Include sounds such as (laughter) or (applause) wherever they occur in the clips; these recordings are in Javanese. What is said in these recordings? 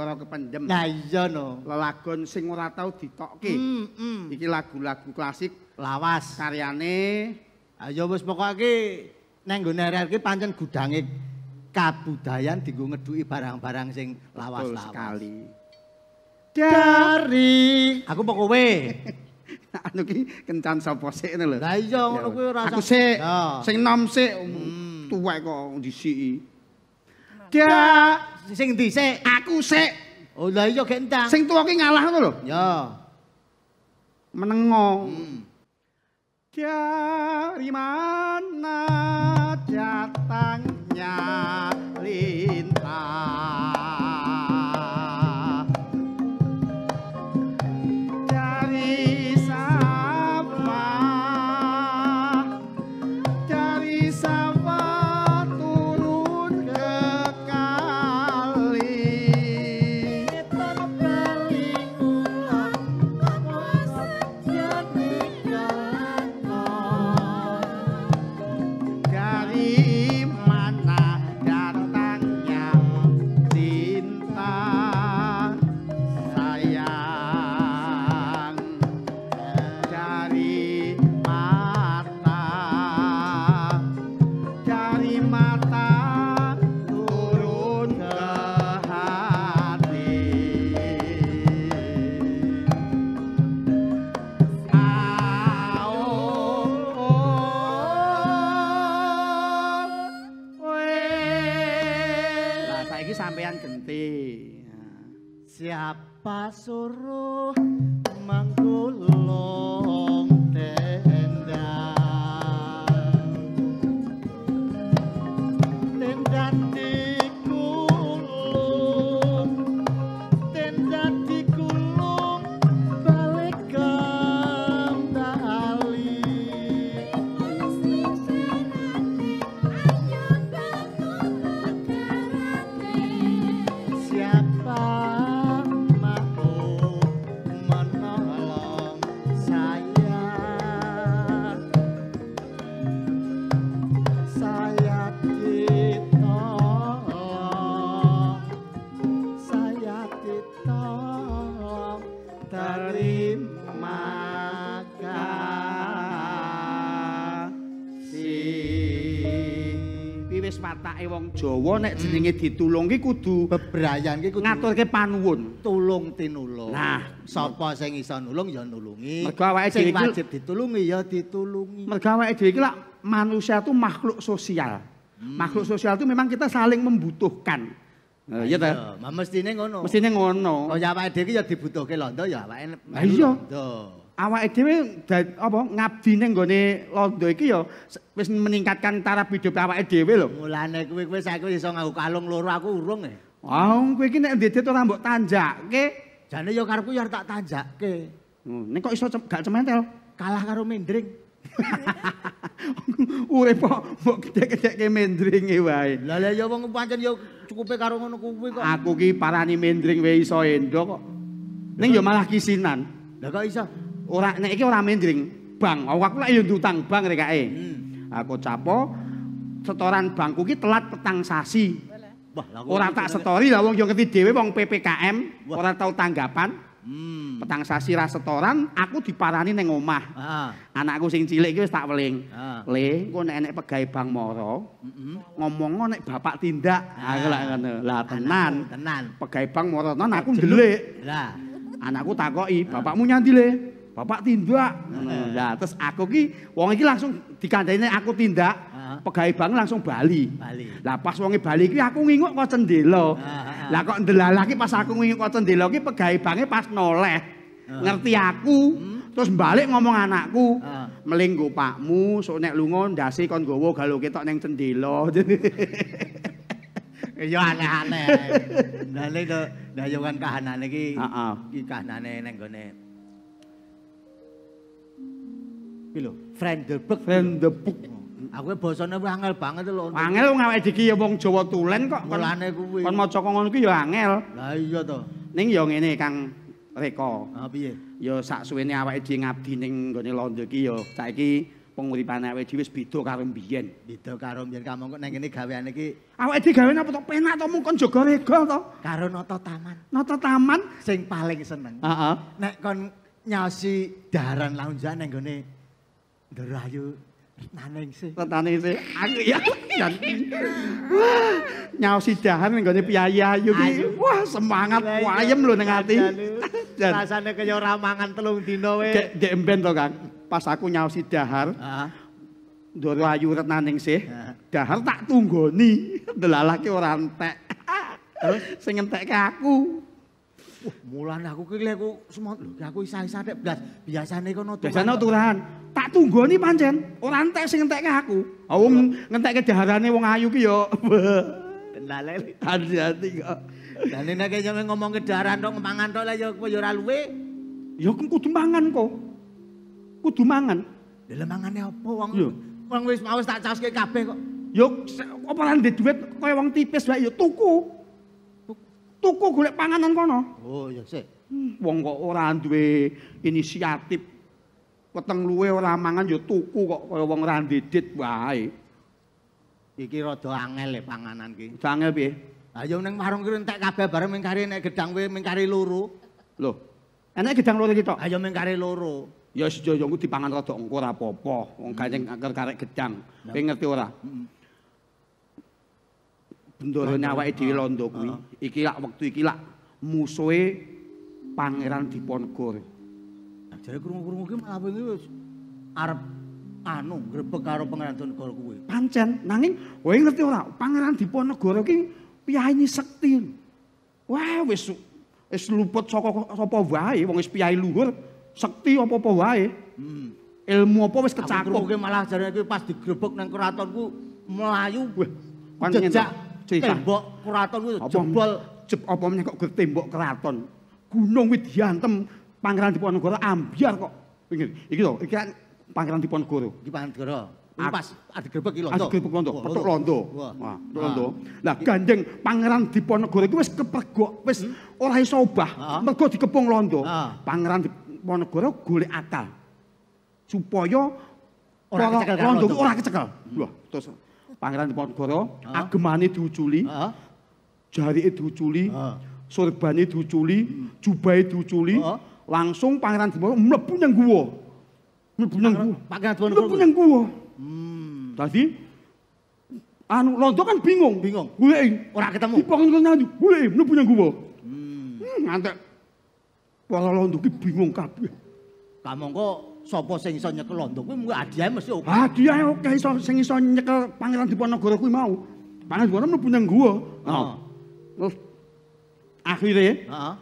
ora kependem. Nah iya no. Lelagon sing ora tau ditokke. Hmm, hmm. Iki lagu-lagu klasik Lawas. karyane Ayo wis pokoke nang nggone arek iki pancen gudange kabudayan dienggo ngeduki barang-barang sing lawas-lawas. sekali. Dari aku apa kowe? (laughs) anu ki kencan sapa sik ngono lho. Lah iya ngono kuwi ora Aku sik, Ya. sing nom sik, Hmm. tuwek kok disiki. Da, sing ndi sik? aku sik. Oh lah iya gek entang. Sing tuwa ki ngalah ngono lho. Ya. Menengo. Hmm. Dari mana datangnya lintah Jawa nek jenenge ditulung ki kudu Bebrayan ki kudu ngaturke panuwun. tulung tinulung. Nah, sapa sing iso nulung ya nulungi. Mergo awake dhewe wajib ditulungi ya ditulungi. Mergo awake dhewe iki lak manusia itu makhluk sosial. Hmm. Makhluk sosial itu memang kita saling membutuhkan. Nah, iya ta? Mestine ngono. Mestine ngono. Kaya awake dhewe ya dibutuhke londo ya awake Lah iya. Awake dhewe apa ngabdi ning gone londo iki ya wis meningkatkan taraf hidup awake dhewe lho. Mulane kuwi kuwi saiki iso nganggo kalung loro aku urung e. Ah, kowe iki nek ndedet ora mbok tanjakke. Jane ya karepku ya tak tanjakke. Hmm, nek kok iso gak cementel? Kalah karo mendring. (laughs) Urip kok mbok gedhe-gedhekke mendringe wae. Lah lah ya wong pancen ya cukupe karo ngono kuwi kok. Aku ki parani mendring wae iso endo kok. Ning ya malah kisinan. Lah kok iso? Ora nek iki ora mendring, bang. Aku aku lak ya ndutang bang rek kae. Hmm. Aku capo setoran bangku ki telat petang sasi. Wah, Ora tak setori lah wong yo ngerti dhewe wong PPKM, Wah. ora tau tanggapan. Hmm. Petang sasi ra setoran, aku diparani ning omah. Ah. Anakku sing cilik iki wis tak weling. Ah. Le, engko nek enek pegawe bang moro, Heeh. ngomong nek bapak tindak. Ah, Ah. lak ngono. Lah tenan. Tenan. Pegawe bang moro tenan aku ndelik. Lah. Anakku takoki, "Bapakmu nyandi le?" Bapak tindak. Lah terus aku ki wong iki langsung dikandani aku tindak. Pegawe bang langsung bali. Bali. Lah pas wonge bali ki aku nginguk kok cendela. Ah, ah, ah. Lah kok ndelalah ki pas aku nginguk kok cendela ki pegawe bange pas noleh. Ngerti aku. Terus balik ngomong anakku. Ah. Meling nggo pakmu, sok nek lunga ndase kon nggawa galo ketok ning cendela. (laughs) Ya aneh-aneh. Nek to dayokan kahanane iki Heeh. iki kahanane ning gone Iki lho, the book. Aku basane wis angel banget lho. Angel wong awake iki ya wong Jawa tulen kok. Mulane kuwi. Kon maca kok ngono kuwi ya angel. Lah iya to. Ning ya ngene Kang Reka. Ah piye? Ya sak suwene awake dhewe ngabdi ning nggone Londo iki ya saiki penguripane awake dhewe wis beda karo mbiyen. Beda karo mbiyen kamu kok nang kene gaweane iki Awake dhewe gawe apa to penak to mung kon jaga rega to. karo nata taman. Nata taman. Sing paling seneng. Heeh. Nek kon nyosi daran launjan nang gone Nderayu naning sih. Retane sih aku ya. Jan. (laughs) Wah, nyaosi dahan piyayi ayu ki. Ayu. Wah, semangat wayem lho ning ati. Rasane kaya ora mangan telung dina we. Dek dek emben to, Kang. Pas aku nyaosi dahar, Heeh. ndoro ayu retnaning sih. Heeh. Dahar tak tunggoni. (laughs) Delalake ora entek. Terus sing entekke aku. Mulane aku ki lek aku semot lho, aku isa-isa nek blas. Biasane kono Biasane turahan. Tak tunggoni pancen. Ora entek sing entekke aku. Wong ngentekke daharane wong ayu ki yo. (laughs) kendale. Hati-hati kok. Lah nek nek nyong ngomong ke daran tok mangan tok lah kowe ya ora luwe. Ya kudu mangan kok. Kudu mangan. Lah mangane apa wong Yo. wong wis mau tak caoske kabeh kok. Yo apa lan ndek duit kaya wong tipis wae ya tuku. Tuku golek panganan kono. Oh, ya sik. Hmm, Wong kok ora duwe inisiatif. Weteng luwe ora mangan ya tuku kok kaya wong ora ndedit wae. Iki rada angel le panganan ki. Jangel piye? Lah yo ning warung ki entek kabeh bareng mingkari nek gedang kowe mingkari loro. Lho. Enak gedang loro iki tok. Ayo mingkari loro. Ya sedaya engko dipangan rada engko ora apa-apa. Wong angker karek gedang. Kowe ngerti ora? Bendarane awake dhewe londo kuwi. Iki lak wektu iki lak musuhe Pangeran Diponegoro. Jare krungu-krungu ki malah wingi wis arep anu grebek karo pangeran negara kuwi. Pancen nanging kowe ngerti ora? Pangeran Diponegoro ki piyayi sekti. Wah wis wis luput saka sapa wae wong wis piyayi luhur sekti apa-apa wae. Hmm. Ilmu apa wis Aku kecakup. malah jare pas digrebek nang keratonku melayu Wah, jejak tembok keraton kuwi jebol. jeb apa meneh kok tembok keraton. Gunung wit diantem Pangeran Diponegoro ambyar kok. Iki iki lho, iki Pangeran Diponegoro. Iki Ak- pas digrebek ki londo. Adi grebek londo, Wah, petuk londo. Wah. Petuk londo. Lah gandeng Pangeran Diponegoro iku wis kepregok, wis ora iso obah. Hmm? Ah. Mergo dikepung londo. Ah. Pangeran Diponegoro golek akal. Supaya Ora kecekel londo ora kecekel. Wah, terus Pangeran Diponegoro Ah. agemane diuculi, Heeh. jarike diuculi, Ah. surbane diuculi, jubahe diuculi, Ah. langsung Pangeran Diponegoro mlebu nang guwa. Mlebu nang guwa. Pangeran Diponegoro Mlebu nang guwa. Hmm. Dadi anu londo kan bingung. Bingung. Goleki. Ora ketemu. Dipongin kok nyanyi. Goleki mlebu nang guwa. Hmm. Hmm, ngantek para londo ki bingung kabeh. Kamangka sapa sing iso nyekel londo kuwi mung hadiah mesti oke. Ah, dia oke iso sing iso nyekel Pangeran Diponegoro kuwi mau. Pangeran Diponegoro mlebu nang guwa. Ah. Terus akhirnya Heeh.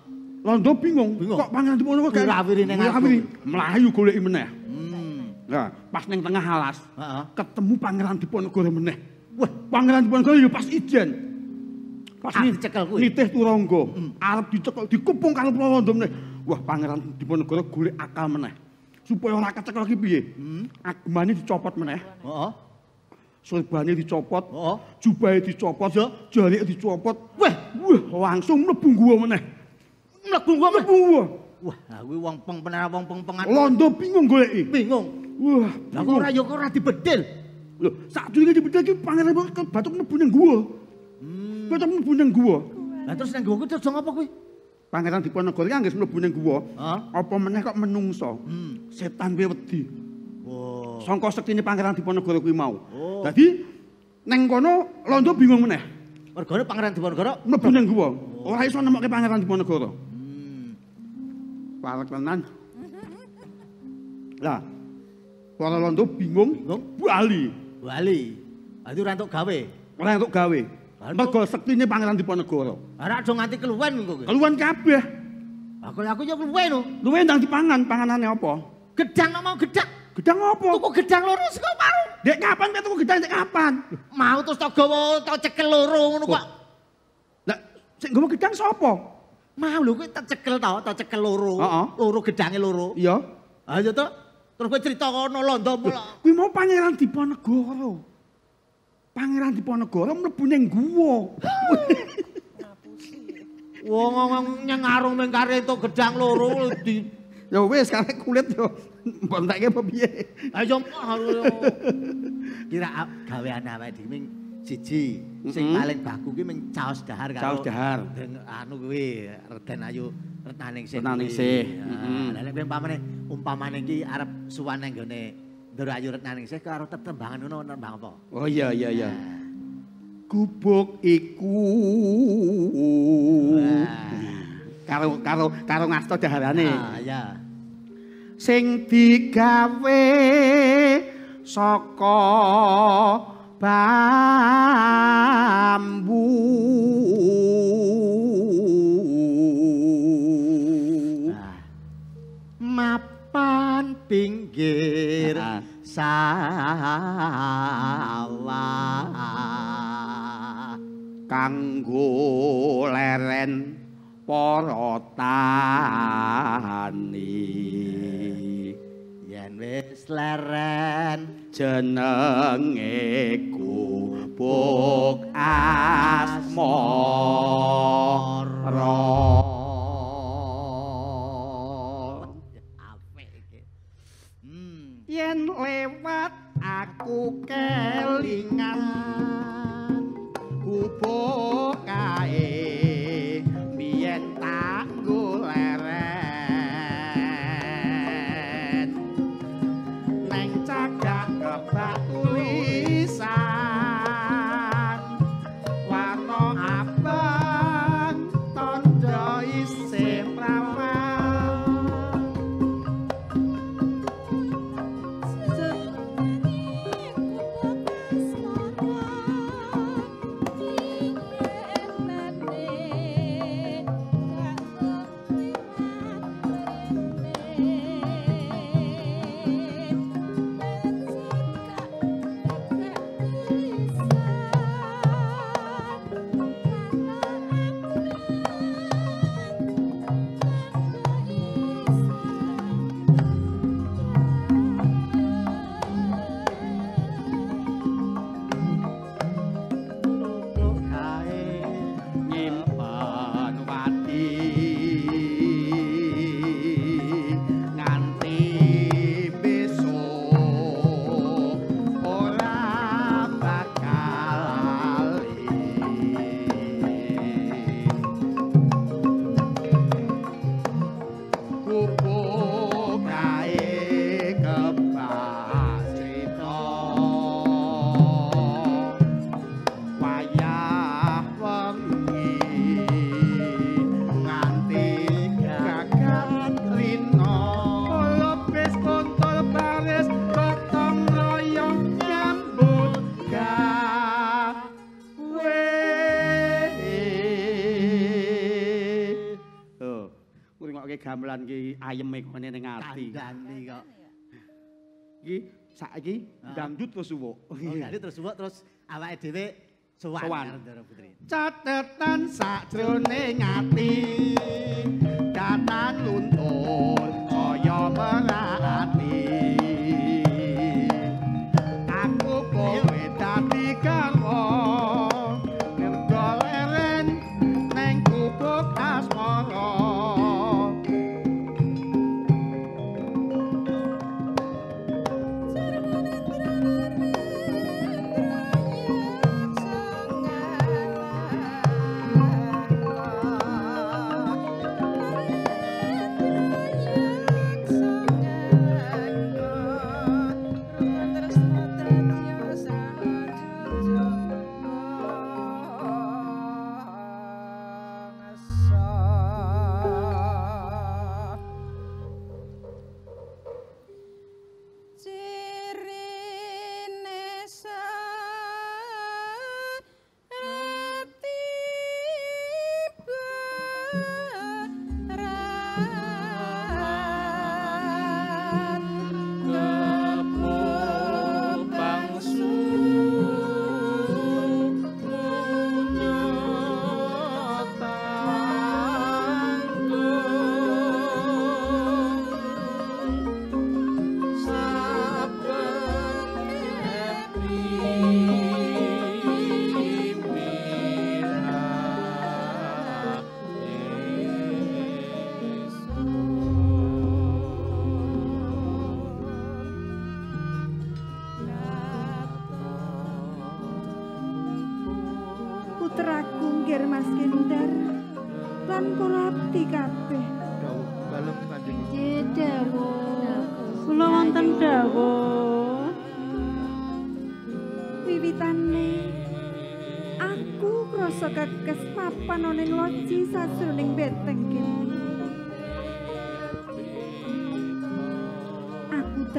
londo bingung. Kok Pangeran Diponegoro Kuwi rawiri ning. Rawiri. Melayu goleki meneh. Hmm. Nah, pas ning tengah alas, Heeh. ketemu Pangeran Diponegoro meneh. Wah, Pangeran Diponegoro ya pas ijen. Pas Ah, dicekel kuwi. Nitih turangga, arep dicekel dikupung karo Pralondo meneh. Wah, Pangeran Diponegoro golek akal meneh. Supaya ora kecekel iki piye? Agemane dicopot meneh, Heeh. dicopot, Heeh. jubahe dicopot, jarike dicopot. Wah, Wah, langsung mlebu guwa meneh. mlebu gua. Mlebu. Wah, kuwi wong peng pener wong peng pengan. Londo bingung goleki. Bingung. Wah, Lah kok ora ya kok ora dibedil. Lho, sakjroning dibedal iki Pangeran batuk mlebu nang guwa. Hmm. Batuk mlebu nang guwa. Lah terus nang gua terus apa kuwi? Pangeran Diponegoro iki anggere mlebu ning guwa. Apa meneh kok menungso? Hmm. Setan kuwi wedi. Wah. Sangka sektine Pangeran Diponegoro kuwi mau. Oh. Dadi ning kono Londo bingung meneh. Mergane pangeran Diponegoro. Mlebu ning guwa. Ora iso nemokke Pangeran Diponegoro. Hmm. Parek tenan. Lah, para Londo bingung, Bingung. bali. Bali. Ora entuk gawe. Ora entuk gawe. Lah, Mergo sektine Pangeran Diponegoro. Ora aja nganti keluwen engko kuwi. Keluhan kabeh. Aku aku ya keluwen no. Luwe ndang dipangan, panganane apa? Gedang no mau gedang. Gedang apa? Tuku gedang loro saka warung. Dek kapan kowe tuku gedang dek kapan? Mau terus tak gawa tak cekel loro ngono kok. Lah, sing nggawa gedang sapa? Mau lho kuwi tak cekel to, tak cekel loro. Loro gedange loro. Iya. Ayo to. Terus kowe cerita kono londo mula. Kuwi mau Pangeran Diponegoro. Pangeran Diponegoro mlebu ning guwa. (laughs) Wong wong nyang arung mengkare entuk gedang loro di Ya wis karek kulit yo mbonteke apa piye. Ayo kira gawean awake dhewe ming siji sing Mhm. paling baku ki ming caos dahar karo Caos dahar. deng- anu kuwi reden ayu retnaningsih Retnaningsih, kuwi. mhm. Lah nek umpamane umpamane iki arep suwan nang gone Ndoro Ayu Retnaningsih karo tetembangan ngono nembang apa? Oh iya iya iya. Gubuk iku. Karo karo karo ngasta daharane. Ah, ya. Sing digawe saka bambu. Mapan pinggir Ah. Sawah. kanggo leren para tani Yen wis leren jenenge kubuk asmara lewat aku kelingan. Kubuk ati kandhani kok. iki saiki Ah. dangdut wis suwuk Oh, jadi terus suwuk terus awake dhewe sowan karo Putri. catetan sakjroning ati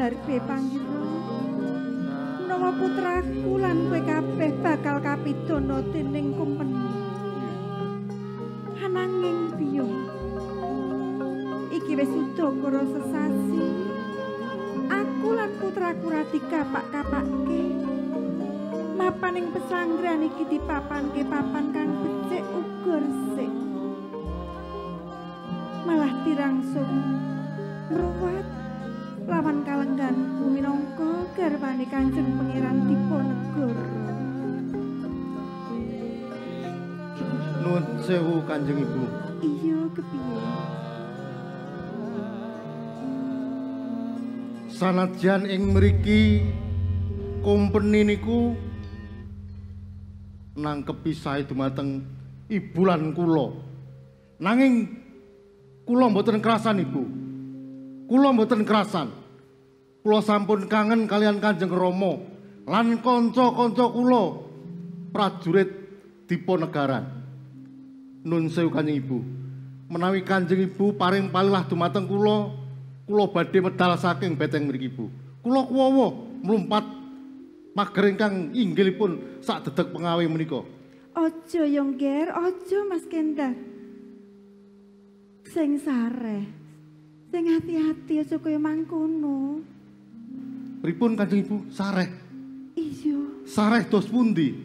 Aku darbe pangira. Menawa putraku lan kowe kabeh bakal kapidono dening kumpeni. Ananging biyung. Iki wis udakara sesasi. Aku lan putraku Radika pak kapake. Mapan ing pesanggrahan iki dipapanke papan kang becik uga resik. Malah dirangsung lawan minangka garwane Kanjeng Pangeran Diponegoro. Nuwun sewu Kanjeng Ibu. Iya kepiye? Sanadyan ing mriki kompeni niku nangkepi sae dumateng ibu lan kula. Nanging kula mboten kerasan Ibu. Kula mboten kerasan. Kula sampun kangen kalian Kanjeng Rama lan kanca-kanca kula prajurit Diponegara. Nun sewu Kanjeng Ibu. Menawi Kanjeng Ibu paring palilah dumateng kula, kula badhe medal saking beteng mriki Ibu. Kula kuwawa mlumpat mager ingkang inggilipun sak dedeg pengawe menika. Ojo Yongger, ojo Mas Kendar. Sing sareh. Sing hati-hati aja kaya mangkono. Pripun Kanjeng Ibu? Sareh. Iya. Sareh dos pundi?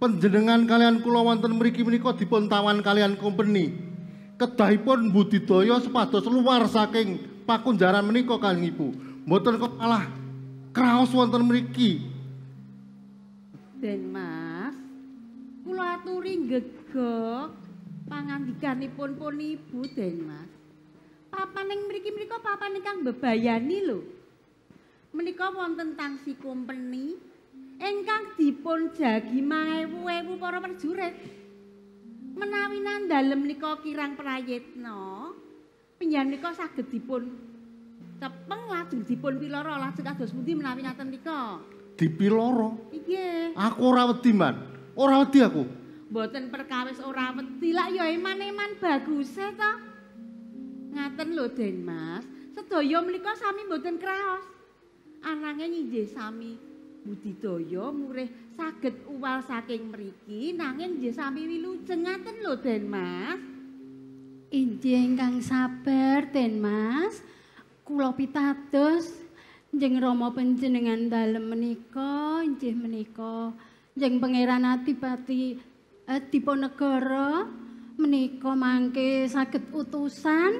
Panjenengan kalian kula wonten mriki menika dipun tawan kalian kompeni. Kedahipun budidaya supados luar saking pakunjaran menika Kanjeng Ibu. Mboten kok malah kraos wonten mriki. Den Mas, kula aturi gegok pangandikanipun pun Ibu Den Mas. Papan ing mriki-mriki papan ingkang bebayani lho. Menika wonten tangsi kompeni ingkang dipun jagi mangewu-ewu para prajurit. Menawi nandalem menika kirang prayitna, panjenengan saged dipun cepeng lajeng dipun piloro lajeng kados pundi menawi ngaten nika. Dipiloro. Inggih. Aku ora wedi, Man. Ora wedi aku. Mboten perkawis ora wedi lak ya eman-eman baguse to. Ngaten lho Den Mas, sedaya menika sami mboten kraos. Ananging inggih sami budidaya murih saged uwal saking mriki nanging nggih sami wilujeng ngaten lho Den Mas. Injih ingkang sabar, Den Mas. Kula pitados njeng Rama panjenengan dalem menika, injih menika njeng Pangeran Adipati eh, Diponegoro menika mangke saged utusan,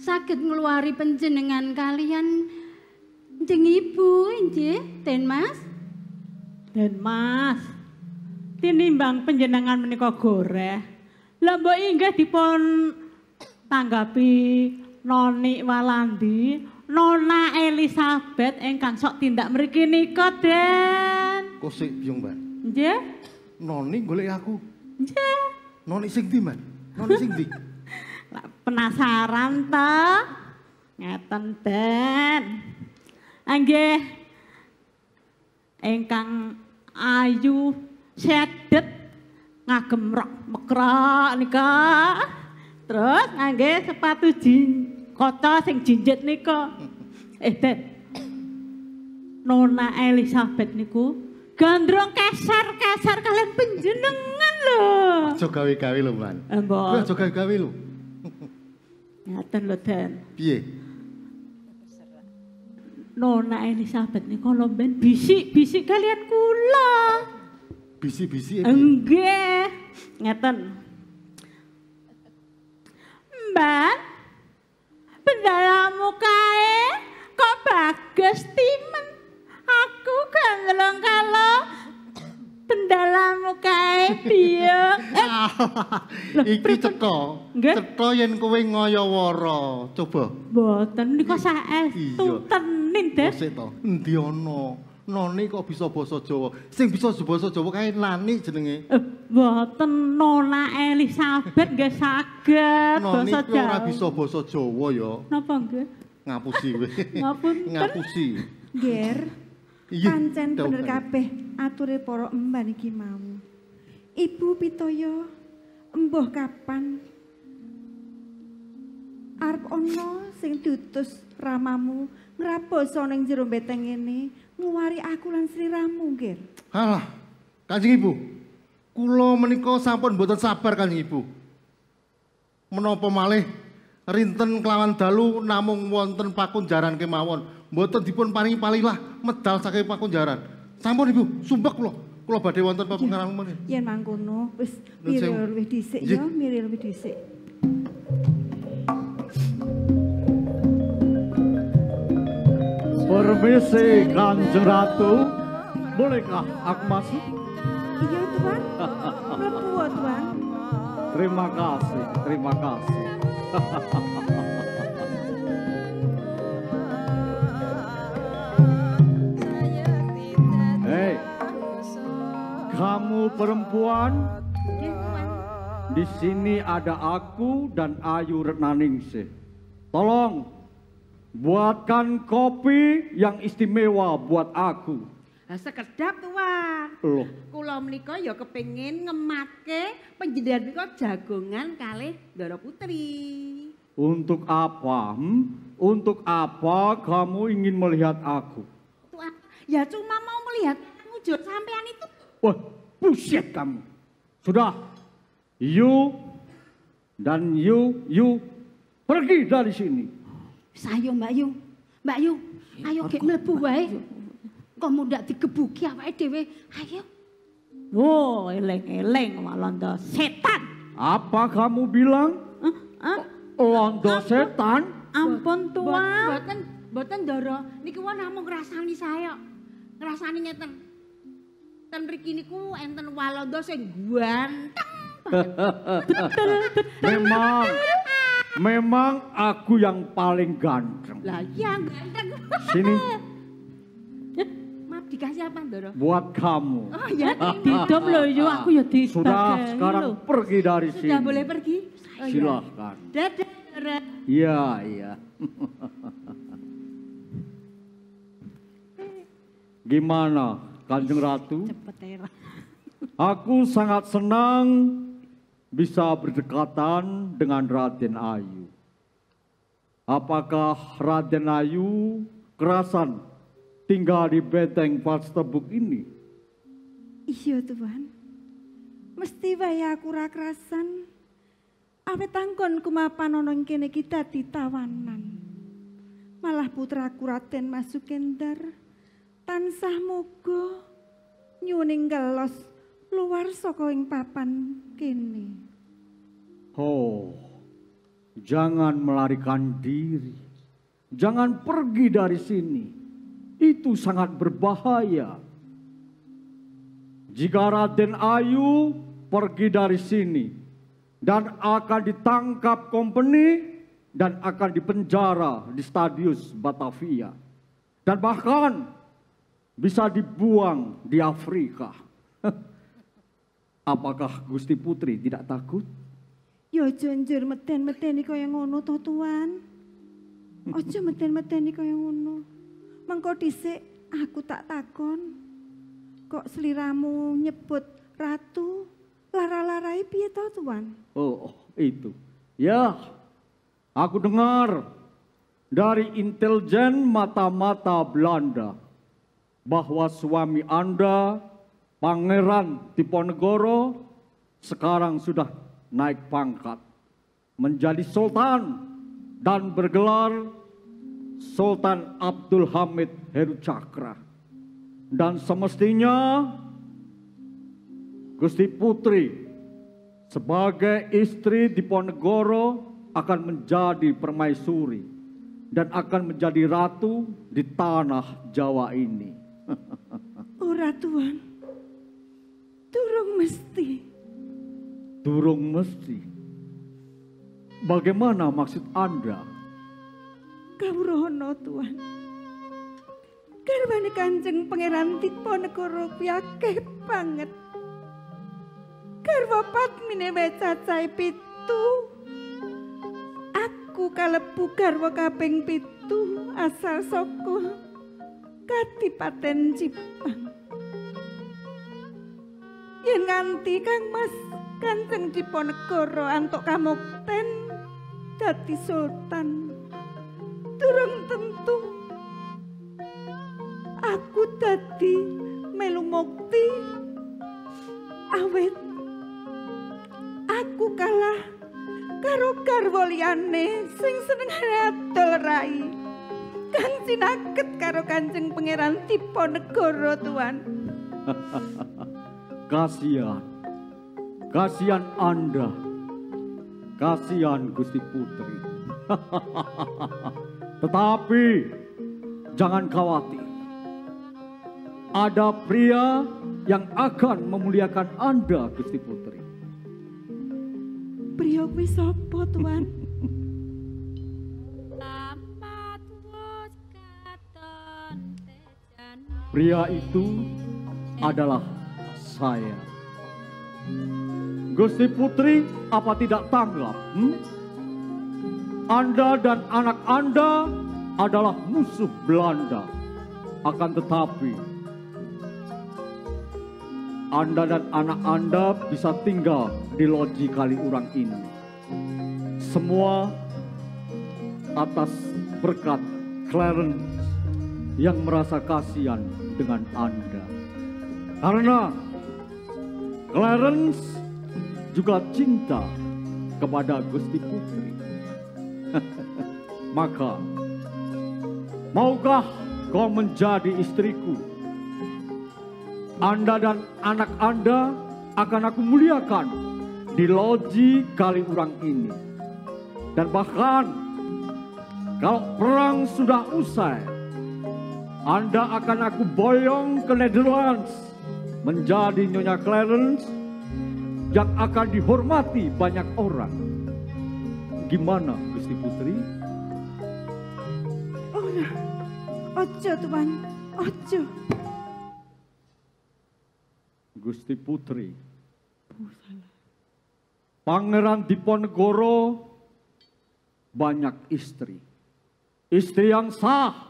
saged ngluari panjenengan kalian njeng Ibu, injih, Den Mas. Den Mas, tinimbang penjenengan menika goreh. Lah mbok inggih dipun tanggapi Noni Walandi, Nona Elizabeth ingkang sok tindak mriki nika, Den. Kosik biyung, Mbak. Nggih? Noni golek aku. Nggih. Noni sing ndi, Man? Noni sing ndi? (laughs) Lah penasaran ta? Ngeten, Den. Anggih. Ingkang ayu sedet ngagem rok mekrok nika. Terus ngangge sepatu jin kaca sing jinjit nika. Eh, Den. Nona Elizabeth niku gandrung keser-keser kalian penjenengan lho. Aja gawe-gawe lho, Man. Eh, mbok. Aja gawe-gawe lho. Ngaten lho, Den. Piye? Nona Elizabeth nih kalau ben bisik-bisik kalian kula. Bisi-bisi Enggak. Ngeten. Mbak, pendalamu kae kok bagus timen. Aku gandrung kalau pendalamu kae dia. Eh, Iki. Nggih. Cetha yen kowe ngayawara. Coba. boten niku saestu tenin, Des. Kosik to. Endi ana? Noni kok bisa basa Jawa. Sing bisa basa Jawa kae Nani jenenge. Eh, Boten Nona Elizabeth nggih saged Noni basa kuwi ora Jawa. bisa basa Jawa ya. Napa nggih? Ngapusi kowe. Ngapunten. Ngapusi. Ger, Iya. Pancen bener kabeh ature para emban iki mau. Ibu Pitoyo, embuh kapan arep ana sing diutus ramamu ngraboso ning jero beteng ngene nguwari aku lan Sri Ramu, Ger. Halah, Kanjeng Ibu. Kula menika sampun mboten sabar Kanjeng Ibu. Menapa malih rinten kelawan dalu namung wonten pakunjaran kemawon. Mboten dipun paringi palilah medal saking pakunjaran. Sampun Ibu, sumpek kula. Kula badhe wonten papengaran meneh. Yen mangkono wis miril luwih dhisik ya, miril luwih dhisik. Permisi Kanjeng Ratu, bolehkah aku masuk? Iya, Tuan. Mlebu, Tuan. Terima kasih, terima kasih. (laughs) perempuan, di sini ada aku dan Ayu Retnaningsih. Tolong, buatkan kopi yang istimewa buat aku. Sekedap Tuan. Loh, Kula menika ya kepengin ngematke panjenengan menika jagongan kalih Ndara Putri. Untuk apa? hmm? Untuk apa kamu ingin melihat aku? Tuan, ya cuma mau melihat wujud sampean itu. Wah, bullshit kamu. Sudah, you dan you, you pergi dari sini. Sayo Mbak Yu. Mbak Yu, ayo gek mlebu wae. Kamu ndak digebuki awake dhewe. Ayo. Oh, eleng-eleng walanda setan. Apa kamu bilang? Eh, Londo setan? Ampun Tuan. Boten boten Ndara niki wong namung ngrasani saya. Ngrasani ngeten. Ten mriki niku enten walanda sing ganteng. (laughs) Memang, memang aku yang paling ganteng. Lah iya ganteng. Sini, (laughs) Maaf dikasih apa Ndara? buat kamu. Oh (laughs) ya, Didom lho yo aku ya di Sudah, sekarang pergi dari sini. sudah boleh pergi? Oh, iya. Silahkan. Dadah, Ndara. Iya, iya. Gimana, Kanjeng Ratu? Era. Aku sangat senang bisa berdekatan dengan Raden Ayu. Apakah Raden Ayu kerasan tinggal di benteng Pastebuk ini? Iya, Tuan. Mesti wae aku ra krasan. Awit tanggon kumapan ana kene kita ditawanan. Malah putraku Raden Masukendar tansah muga nyuning gelos luar saka ing papan kene. Oh, jangan melarikan diri. Jangan pergi dari sini. Itu sangat berbahaya. Jika Raden Ayu pergi dari sini dan akan ditangkap company dan akan dipenjara di Stadius Batavia dan bahkan bisa dibuang di Afrika. (laughs) Apakah Gusti Putri tidak takut? Ya aja njur meten-meteni kaya ngono to, Tuan. Aja meten-meteni kaya ngono. Mengko dhisik aku tak takon. Kok seliramu nyebut ratu? Lara-larai piye to, Tuan? Oh, itu. Ya, aku dengar dari intelijen mata-mata Belanda bahwa suami Anda, Pangeran Diponegoro, sekarang sudah naik pangkat menjadi sultan dan bergelar Sultan Abdul Hamid Heru Cakra. Dan semestinya Gusti Putri sebagai istri Diponegoro akan menjadi permaisuri dan akan menjadi ratu di tanah Jawa ini. Ora, Tuan. Durung mesti. Durung mesti. Bagaimana maksud Anda? Kawruhana, Tuan. garwane Kanjeng Pangeran Diponegoro kuwi akeh banget. Garwa Padmine wae cacahe pitu. Aku kalebu garwa kaping pitu asal saka Kadipaten Cipang. Yen nganti Kang Mas Kanjeng Diponegoro antuk kamukten dadi sultan. Durung tentu aku dadi melu mukti awet aku kalah karo garwa liyane sing seneng adol rai kang sinaket karo Kanjeng Pangeran Diponegoro tuan (laughs) Kasihan. Kasihan Anda. Kasihan Gusti Putri. (laughs) Tetapi jangan khawatir. Ada pria yang akan memuliakan Anda Gusti Putri. Priya kuwi sapa tuan Pria itu adalah saya. Gusti Putri apa tidak tanggap? hmm? Anda dan anak Anda adalah musuh Belanda. Akan tetapi, Anda dan anak Anda bisa tinggal di loji Kaliurang ini. Semua atas berkat Clarence yang merasa kasihan dengan Anda. Karena Clarence juga cinta kepada Gusti Putri. (laughs) Maka, maukah kau menjadi istriku? Anda dan anak Anda akan aku muliakan di loji Kaliurang ini. Dan bahkan, kalau perang sudah usai, anda akan aku boyong ke Netherlands menjadi Nyonya Clarence yang akan dihormati banyak orang. Gimana Gusti Putri? ora ojo tuan ojo Gusti Putri. Pangeran Diponegoro banyak istri. Istri yang sah,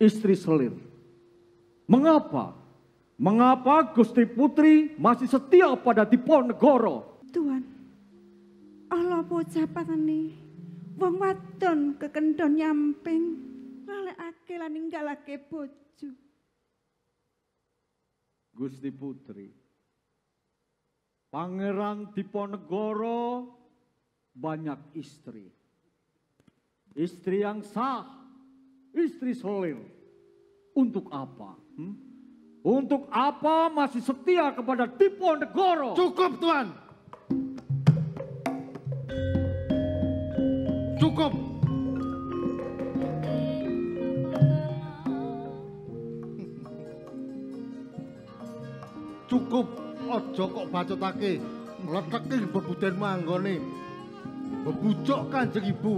istri selir. Mengapa? Mengapa Gusti Putri masih setia pada Diponegoro? tuan Allah pocapane wong wadon kekendon nyamping lalekake lan ninggalake bojo Gusti Putri. Pangeran Diponegoro banyak istri. Istri yang sah, istri selir. Untuk apa? hmm? Untuk apa masih setia kepada Diponegoro? Cukup Tuan. Cukup. Cukup. Ojo kok bacotake. Leteke bebuden manggone. Bebucok Kanjeng Ibu.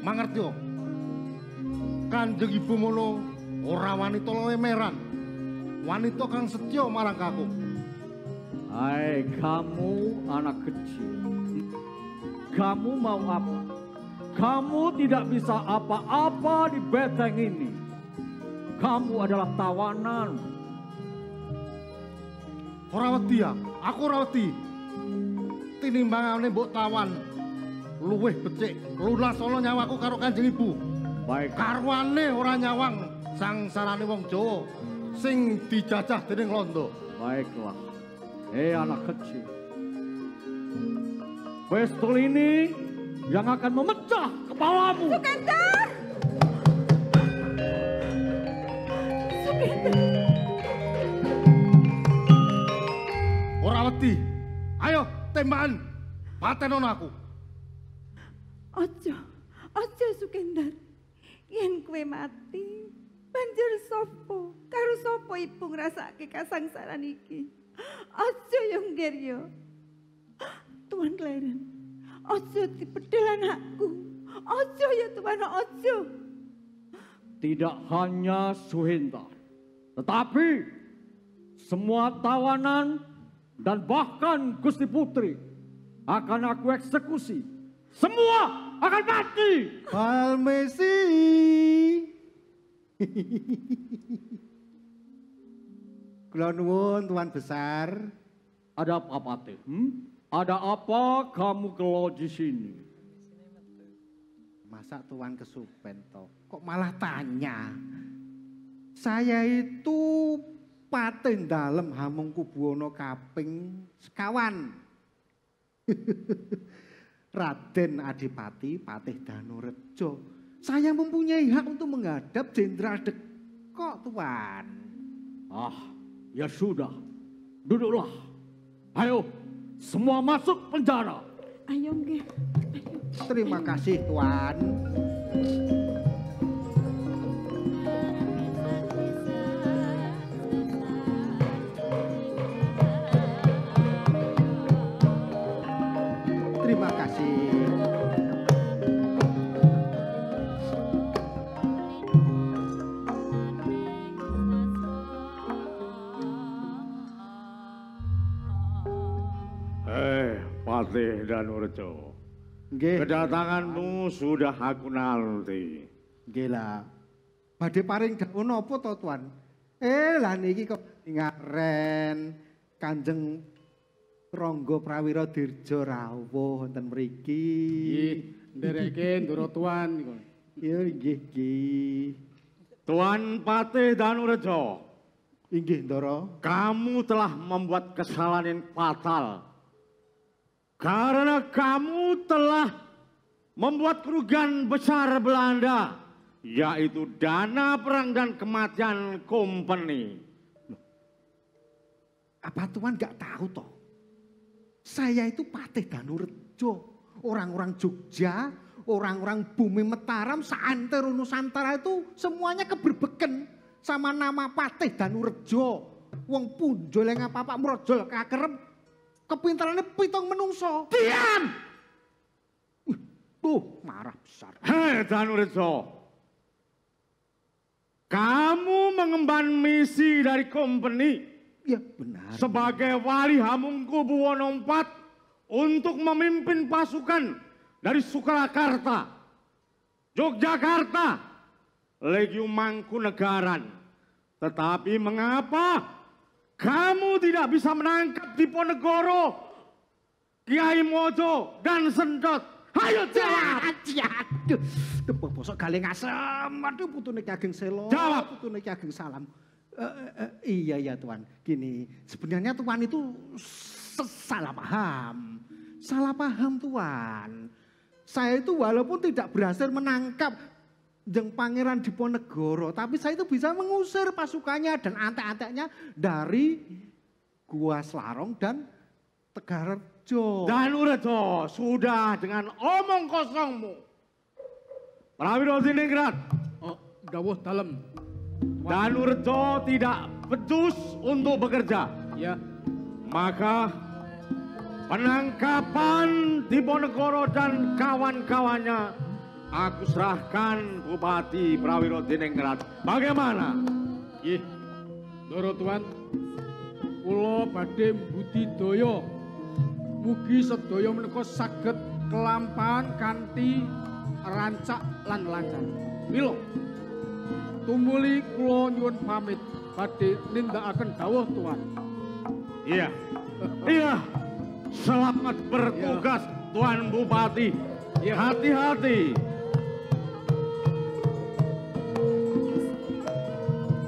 Mangerti kok. Kanjeng Ibu mono ora wanita lemeran. Wanita kang setya marang kakung. Hai kamu anak kecil. Kamu mau apa? Kamu tidak bisa apa-apa di beteng ini. Kamu adalah tawanan. Ora wedi ya, aku ora wedi. Tinimbangane mbok tawan. Luwih becik, lunas ana nyawaku karo Kanjeng Ibu. Baik, Karwane ora nyawang sangsarane wong Jawa sing dijajah dening Londo. baiklah. Hei anak kecil. Pistol ini yang akan memecah kepalamu. Sukendar Sukendar Ora wedi. Ayo tembakan. Patenono aku. ojo ojo Sukendar yen kowe mati banjur sapa? Karo sapa ibu ngrasake kasangsaran iki? Ojo yo nggeryo Tuan Kleren ojo dipedhel anakku. Ojo ya Tuan ojo tidak hanya Suhinta, tetapi semua tawanan dan bahkan Gusti Putri akan aku eksekusi. Semua akan mati. Palmesi. (laughs) Kula nuwun Tuan Besar. Ada apa, Patih? Hmm? Ada apa kamu kelo di sini? Masa Tuan kesupen toh? Kok malah tanya? Saya itu paten dalem Hamengkubuwana kaping sekawan. (laughs) Raden Adipati Patih Danurejo. Saya mempunyai hak untuk menghadap Jenderal Dekok, Tuan. Ah, ya sudah. Duduklah. Ayo, semua masuk penjara. Ayo nggih. Terima kasih, Tuan. Patih Danurejo. Nggih, Kedatanganmu sudah aku nanti. nggih lah. Badhe paring dawuh napa to, Tuan? Eh, lah niki kok ngaren Kanjeng Rangga Prawira Dirja rawuh wonten mriki. Nggih, ndereke Ndoro Tuan niku. Ya nggih, nggih. Tuan Patih Danurejo, Inggih, Ndara. kamu telah membuat kesalahan yang fatal. Karena kamu telah membuat kerugian besar Belanda, yaitu dana perang dan kematian company. Apa Tuan nggak tahu toh? Saya itu Patih Danurejo, orang-orang Jogja, orang-orang Bumi Mataram, seantero Nusantara itu semuanya keberbeken sama nama Patih Danurejo. Wong punjol yang apa Pak Mrojol kakerem kepintarannya pitung menungso. Diam! Tuh, marah besar. Hei Danurejo, kamu mengemban misi dari company Ya benar. sebagai wali Hamengkubuwono IV untuk memimpin pasukan dari Surakarta, Yogyakarta, Legium Mangkunegaran. Tetapi mengapa kamu tidak bisa menangkap Diponegoro, Kiai Mojo, dan Sendot? Ayo jawab! Aduh, tepuk bosok galing asem. Aduh, putune Ki Ageng Selo. Jawab. Putune Ki Ageng Salam. Eh, eh, eh, iya ya Tuan, gini sebenarnya Tuan itu salah paham, salah paham Tuan. Saya itu walaupun tidak berhasil menangkap Jeng Pangeran Diponegoro, tapi saya itu bisa mengusir pasukannya dan antek-anteknya dari Gua Selarong dan Tegarrejo. Danurejo, sudah dengan omong kosongmu. Prawiro Diningrat, Oh, dawuh dalem. Danurejo tidak becus untuk bekerja. Ya, Maka penangkapan Diponegoro dan kawan-kawannya aku serahkan Bupati Prawiro Diningrat. Bagaimana? nggih. Ndoro Tuan. Kula badhe budidaya mugi sedaya menika saged kelampahan kanthi rancak lan lancar. Mila tumuli kula nyuwun pamit badhe nindakaken dawuh Tuan. Iya. Iya. Selamat bertugas Tuan Bupati. Iya. Hati-hati.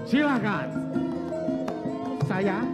Silakan. Saya